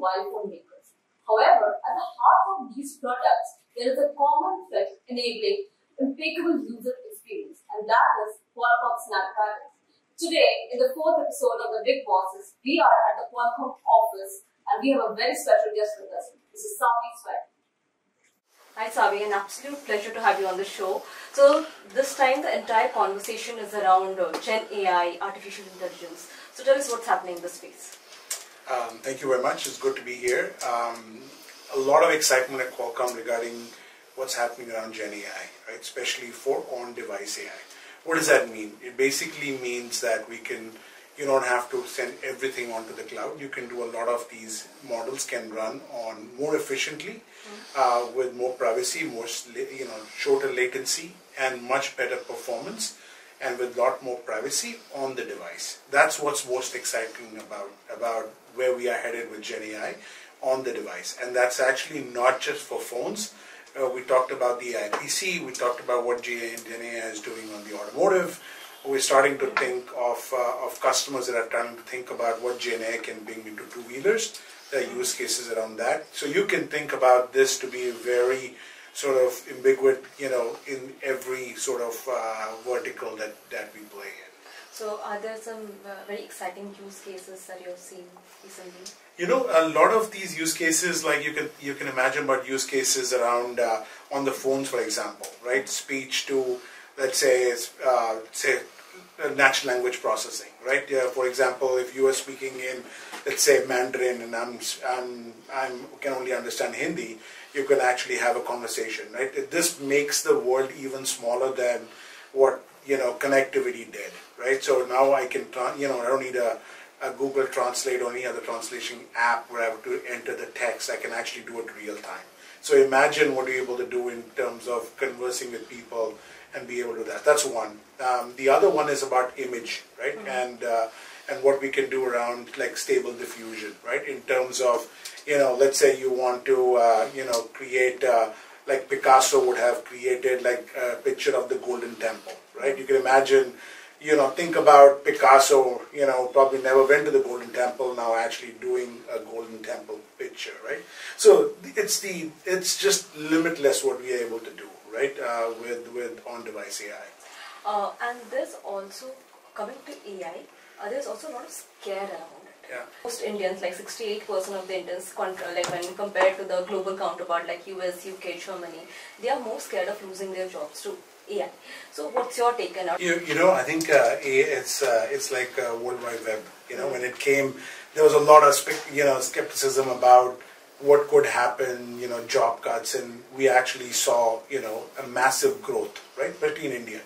mobile phone makers. However, at the heart of these products, there is a common thread enabling impeccable user experience, and that is Qualcomm Snapdragon. Today, in the fourth episode of The Big Bosses, we are at the Qualcomm office and we have a very special guest with us. This is Savi Soin. Hi Savi, an absolute pleasure to have you on the show. So this time the entire conversation is around uh, Gen AI, artificial intelligence. So tell us what's happening in this space. Um, thank you very much. It's good to be here. Um, a lot of excitement at Qualcomm regarding what's happening around Gen AI, right? Especially for on-device AI. What does that mean? It basically means that we can, you don't have to send everything onto the cloud. You can do a lot of these models can run on more efficiently, uh, with more privacy, more you know shorter latency, and much better performance, and with a lot more privacy on the device. That's what's most exciting about about where we are headed with Gen AI on the device, and that's actually not just for phones uh, we talked about the IPC. We talked about what GA is doing on the automotive. We're starting to think of, uh, of customers that are trying to think about what GenAI can bring into two-wheelers. Are use cases around that. So you can think about this to be a very sort of ambiguous, you know, in every sort of uh, vertical that, that we play in. So are there some uh, very exciting use cases that you've seen recently? You know, a lot of these use cases, like you can you can imagine about use cases around uh, on the phones, for example, right? Speech to, let's say, uh, say natural language processing, right? for example, if you are speaking in, let's say, Mandarin, and I'm I'm I'm can only understand Hindi, you can actually have a conversation, right? This makes the world even smaller than what you know connectivity did, right? So now I can, you know, I don't need a a Google Translate or any other translation app where I have to enter the text, I can actually do it real time. So imagine what you're able to do in terms of conversing with people and be able to do that. That's one. Um, the other one is about image, right? Mm-hmm. And uh, and what we can do around like stable diffusion, right? In terms of, you know, let's say you want to, uh, you know, create uh, like Picasso would have created like a picture of the Golden Temple, right? You can imagine you know, think about Picasso, you know, probably never went to the Golden Temple, now actually doing a Golden Temple picture, right? So it's the, it's just limitless what we are able to do, right, uh, with, with on-device AI. Uh, and there's also, coming to AI, uh, there's also a lot of scare around it. Yeah. Most Indians, like 68% of the Indians, like when compared to the global counterpart like US, UK, Germany, they are more scared of losing their jobs too. AI. So what's your take on it? You, you know, I think uh, it's uh, it's like uh, World Wide Web. You know, when it came, there was a lot of you know skepticism about what could happen. You know, job cuts, and we actually saw you know a massive growth, right, in India.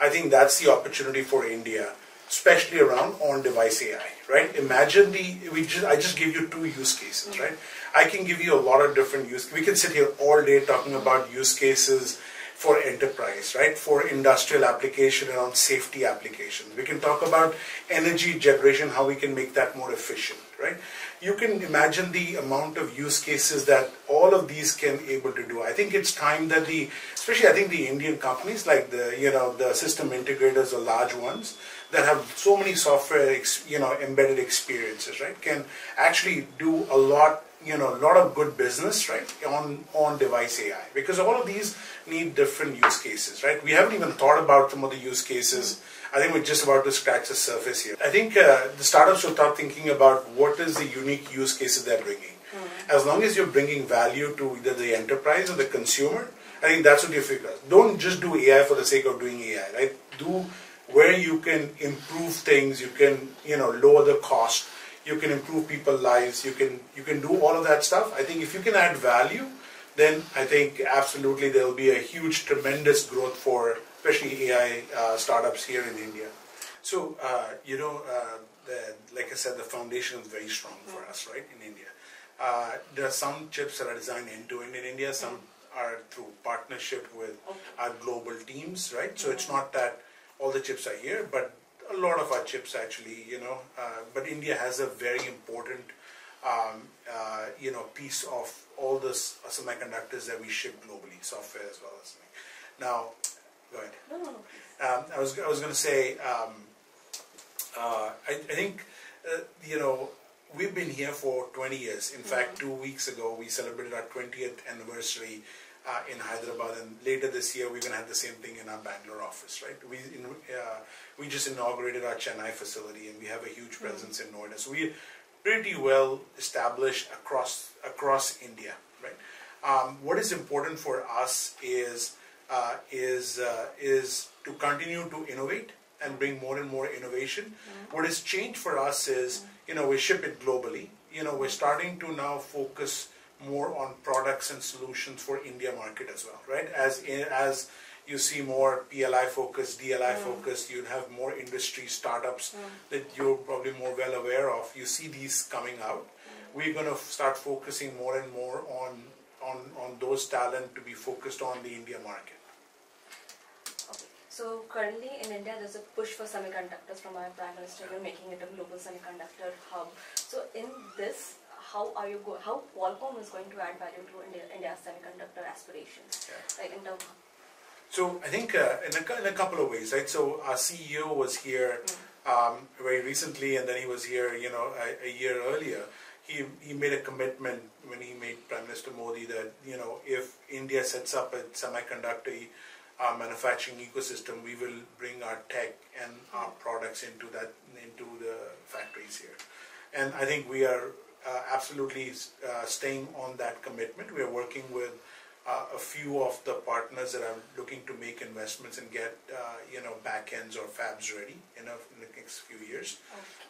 I think that's the opportunity for India, especially around on-device AI, right? Imagine the we just I just give you two use cases, mm. right? I can give you a lot of different use. We can sit here all day talking about use cases for enterprise, right? For industrial application around safety applications. We can talk about energy generation, how we can make that more efficient, right? You can imagine the amount of use cases that all of these can able to do. I think it's time that the, especially I think the Indian companies like the, you know, the system integrators, the large ones, that have so many software, you know, embedded experiences, right, can actually do a lot you know, a lot of good business, right, on, on device AI. Because all of these need different use cases, right? We haven't even thought about some of the use cases. I think we're just about to scratch the surface here. I think uh, the startups should start thinking about what is the unique use cases they're bringing. Mm. As long as you're bringing value to either the enterprise or the consumer, I think that's what you figure out. Don't just do AI for the sake of doing AI, right? Do where you can improve things, you can, you know, lower the cost, you can improve people's lives, you can you can do all of that stuff. I think if you can add value, then I think absolutely there will be a huge, tremendous growth for especially AI uh, startups here in India. So uh, you know, uh, the, like I said, the foundation is very strong for us, right, in India. Uh, there are some chips that are designed end to end in India. Some are through partnership with our global teams, right? So it's not that all the chips are here, but a lot of our chips actually, you know, uh, but India has a very important, um, uh, you know, piece of all the semiconductors that we ship globally, software as well as. Now, Go ahead. No. Um, I was I was going to say um, uh, I, I think uh, you know we've been here for 20 years. In fact, two weeks ago we celebrated our 20th anniversary uh, in Hyderabad, and later this year we're going to have the same thing in our Bangalore office. Right? We in, uh, we just inaugurated our Chennai facility, and we have a huge presence in Noida. So we're pretty well established across across India. Right? Um, what is important for us is uh, is uh, is to continue to innovate and bring more and more innovation. What has changed for us is you know we ship it globally. You know we're starting to now focus more on products and solutions for India market as well, right? As as you see more PLI focused, DLI focused, you have more industry startups that you're probably more well aware of. You see these coming out. Mm. We're going to start focusing more and more on on on those talent to be focused on the India market. Okay. So currently in India, there's a push for semiconductors from our prime minister, know, making it a global semiconductor hub. So in this, how are you go? How Qualcomm is going to add value to India, India's semiconductor aspirations? Yeah. Like in terms. So I think uh, in, a, in a couple of ways, right? So our CEO was here um, very recently, and then he was here, you know, a, a year earlier. He he made a commitment when he made Prime Minister Modi that you know if India sets up a semiconductor uh, manufacturing ecosystem, we will bring our tech and our products into that into the factories here. And I think we are absolutely uh, staying on that commitment. We are working with uh, a few of the partners that are looking to make investments and get uh, you know backends or fabs ready in, a, in the next few years.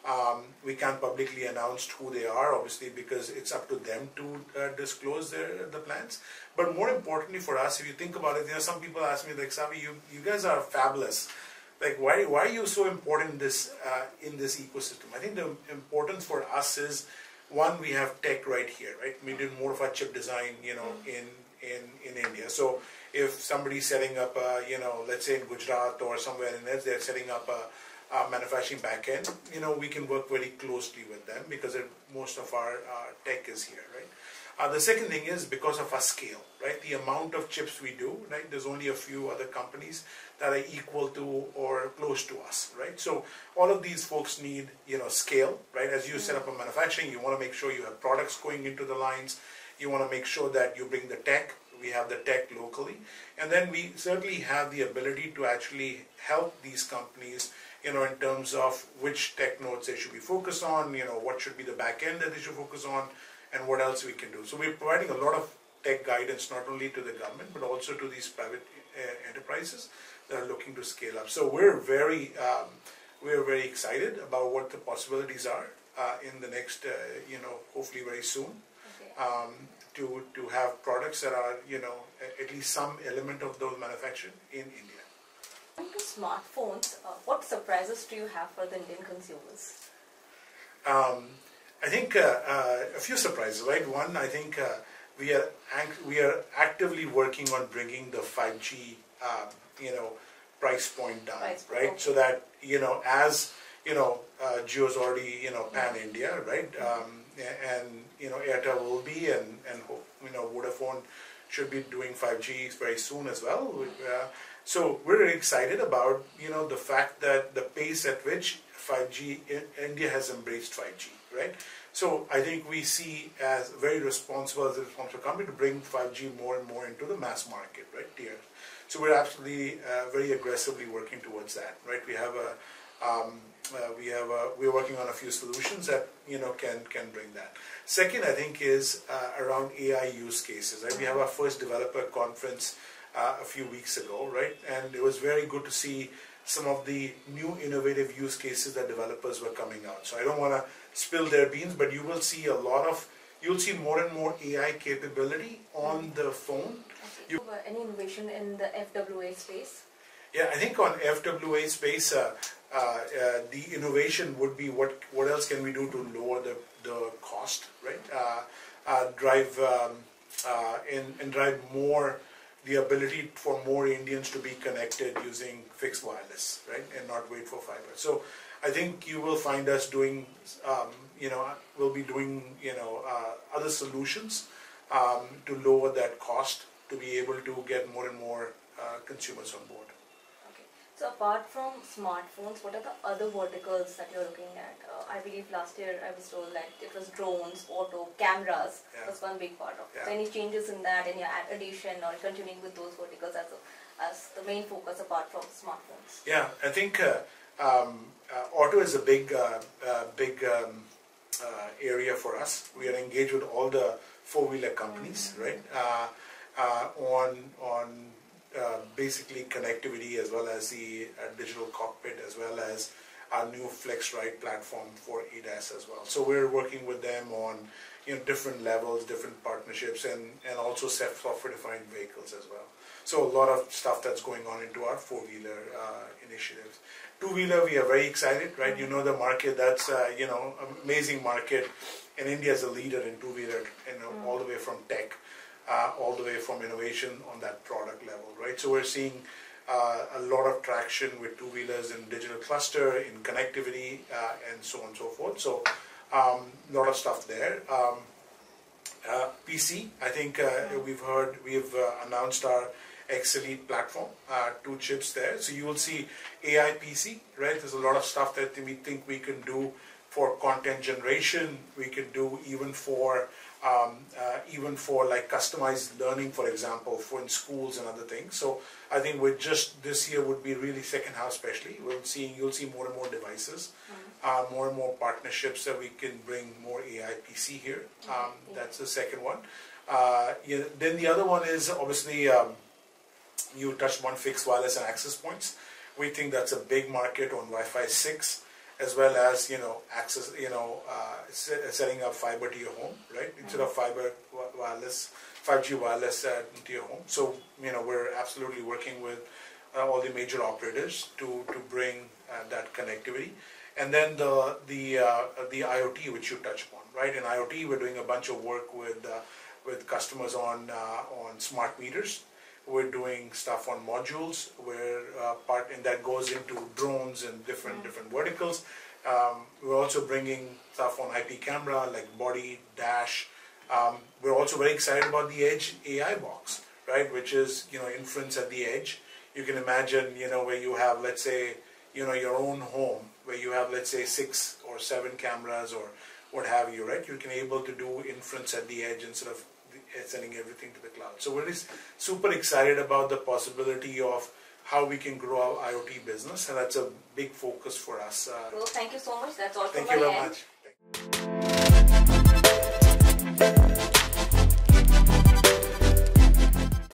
Um, we can't publicly announce who they are, obviously, because it's up to them to uh, disclose their the plans. But more importantly for us, if you think about it, you know, some people ask me like, Savi, you you guys are fabless. Like, why why are you so important in this uh, in this ecosystem? I think the importance for us is one, we have tech right here, right? We did more of our chip design, you know, in in in India. So if somebody's setting up, a, you know, let's say in Gujarat or somewhere in there, they're setting up a, a manufacturing backend, you know, we can work very closely with them because it, most of our uh, tech is here, right? Uh, the second thing is because of our scale, right? The amount of chips we do, right? There's only a few other companies that are equal to or close to us, right? So all of these folks need, you know, scale, right? As you set up a manufacturing, you want to make sure you have products going into the lines. You want to make sure that you bring the tech. We have the tech locally, and then we certainly have the ability to actually help these companies, you know, in terms of which tech nodes they should be focused on. You know, what should be the back end that they should focus on and what else we can do. So we're providing a lot of tech guidance not only to the government but also to these private uh, enterprises that are looking to scale up. So we're very um, we're very excited about what the possibilities are uh, in the next uh, you know hopefully very soon Okay. um, to to have products that are you know at least some element of those manufactured in India. Coming to smartphones, uh, what surprises do you have for the Indian consumers? Um, I think uh, uh, a few surprises, right? One, I think uh, we are we are actively working on bringing the 5G, um, you know, price point down, Price right? okay. So that you know, as you know, uh, Jio's already you know pan India, right? Um, and you know, Airtel will be, and and you know, Vodafone should be doing 5G very soon as well. Uh, so we're excited about you know the fact that the pace at which 5G I- India has embraced 5G, right? So I think we see as very responsible as a responsible company to bring 5G more and more into the mass market, right? Tier. So we're absolutely uh, very aggressively working towards that, right? We have a um, uh, we have a, we're working on a few solutions that you know can can bring that. Second, I think is uh, around AI use cases. Right? We have our first developer conference uh, a few weeks ago, right? And it was very good to see some of the new innovative use cases that developers were coming out. So I don't want to spill their beans, but you will see a lot of you'll see more and more AI capability on the phone. You- any innovation in the FWA space? Yeah, I think on FWA space, uh, uh, uh, the innovation would be what what else can we do to lower the, the cost, right? Uh, uh, drive um, uh, and, and drive more the ability for more Indians to be connected using fixed wireless, right, and not wait for fiber. So I think you will find us doing, um, you know, we'll be doing, you know, uh, other solutions um, to lower that cost to be able to get more and more uh, consumers on board. Okay. So apart from smartphones, what are the other verticals that you're looking at? I believe last year I was told that it was drones, auto, cameras Yeah. was one big part of it. So any changes in that, any ad- addition or continuing with those verticals as, a, as the main focus apart from smartphones? Yeah, I think uh, um, uh, auto is a big, uh, uh, big um, uh, area for us. We are engaged with all the four-wheeler companies, right? Uh, uh, on on uh, basically connectivity as well as the uh, digital cockpit as well as our new FlexRide platform for ADAS as well. So we're working with them on you know different levels, different partnerships, and and also software-defined vehicles as well. So a lot of stuff that's going on into our four-wheeler uh, initiatives. Two-wheeler, we are very excited, right? You know the market. That's uh, you know amazing market, and India is a leader in two-wheeler, you know, all the way from tech, uh, all the way from innovation on that product level, right? So we're seeing uh, a lot of traction with two-wheelers in digital cluster, in connectivity, uh, and so on and so forth. So um, a lot of stuff there. Um, uh, PC, I think uh, we've heard, we've uh, announced our X Elite platform, uh, two chips there. So you will see AI PC, right? There's a lot of stuff that we think we can do for content generation. We can do even for um, uh, even for like customized learning, for example, for in schools and other things. So I think we're just this year would be really second half, especially. We'll see you'll see more and more devices, uh, more and more partnerships that we can bring more AI PC here. Um, that's the second one. Uh, yeah, then the other one is obviously um, you touched on fixed wireless and access points. We think that's a big market on Wi-Fi 6 as well as you know access you know uh, se- setting up fiber to your home right? Instead of fiber wi- wireless 5G wireless uh, into your home. So you know we're absolutely working with uh, all the major operators to to bring uh, that connectivity. And then the the uh, the IoT which you touched upon right? In IoT we're doing a bunch of work with uh, with customers on uh, on smart meters we're doing stuff on modules where uh, part and that goes into drones and different different verticals. Um, we're also bringing stuff on IP camera like body dash. Um, we're also very excited about the Edge AI box, right? Which is you know inference at the edge. You can imagine you know where you have let's say you know your own home where you have let's say six or seven cameras or what have you, right? You can able to do inference at the edge instead of sending everything to the cloud. So we're just super excited about the possibility of how we can grow our IoT business, and that's a big focus for us. Uh, Well, thank you so much. That's all thank you very end. much.